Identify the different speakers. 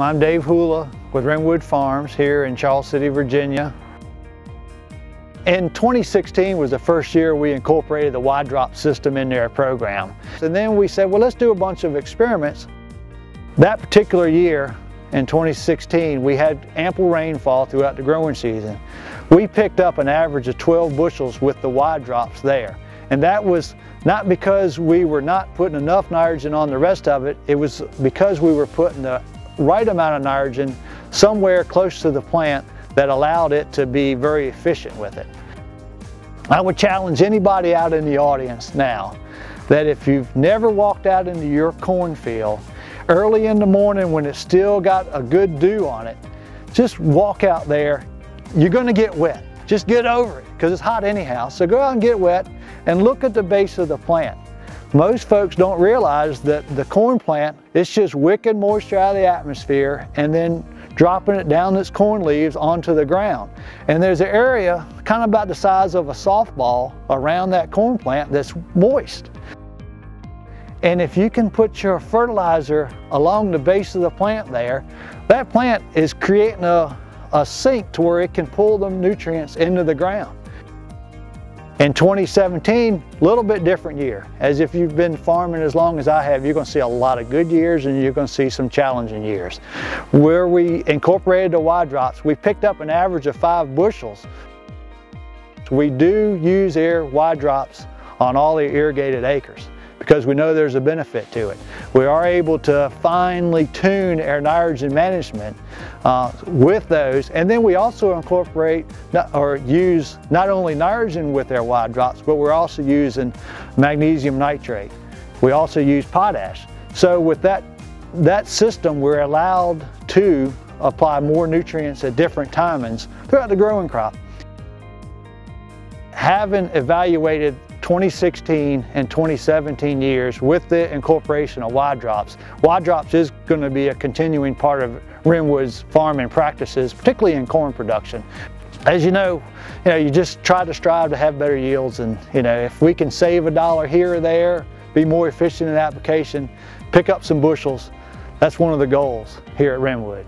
Speaker 1: I'm Dave Hula with Renwood Farms here in Charles City, Virginia. In 2016 was the first year we incorporated the Y-DROP system into our program. And then we said, well, let's do a bunch of experiments. That particular year, in 2016, we had ample rainfall throughout the growing season. We picked up an average of 12 bushels with the Y-DROPs there. And that was not because we were not putting enough nitrogen on the rest of it, it was because we were putting the right amount of nitrogen somewhere close to the plant that allowed it to be very efficient with it. I would challenge anybody out in the audience now that if you've never walked out into your cornfield early in the morning when it's still got a good dew on it, just walk out there. You're going to get wet. Just get over it because it's hot anyhow. So go out and get wet and look at the base of the plant. Most folks don't realize that the corn plant, it's just wicking moisture out of the atmosphere and then dropping it down its corn leaves onto the ground. And there's an area kind of about the size of a softball around that corn plant that's moist. And if you can put your fertilizer along the base of the plant there, that plant is creating a, a sink to where it can pull the nutrients into the ground. In 2017, a little bit different year. As if you've been farming as long as I have, you're to see a lot of good years and you're going to see some challenging years. Where we incorporated the Y-DROPs, we picked up an average of five bushels. We do use air Y-DROPs on all the irrigated acres because we know there's a benefit to it. We are able to finely tune our nitrogen management uh, with those and then we also incorporate or use not only nitrogen with our Y-DROPs but we're also using magnesium nitrate. We also use potash. So with that, that system we're allowed to apply more nutrients at different timings throughout the growing crop. Having evaluated 2016 and 2017 years with the incorporation of Y-DROPs. Wide drops is going to be a continuing part of Renwood's farming practices, particularly in corn production. As you know, you know, you just try to strive to have better yields and you know, if we can save a dollar here or there, be more efficient in application, pick up some bushels, that's one of the goals here at Renwood.